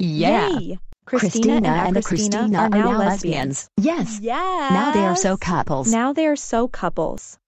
Yeah. Yay! Christina, and, the Christina Christina are now lesbians. Yes. Yeah. Now they are so couples. Now they are so couples.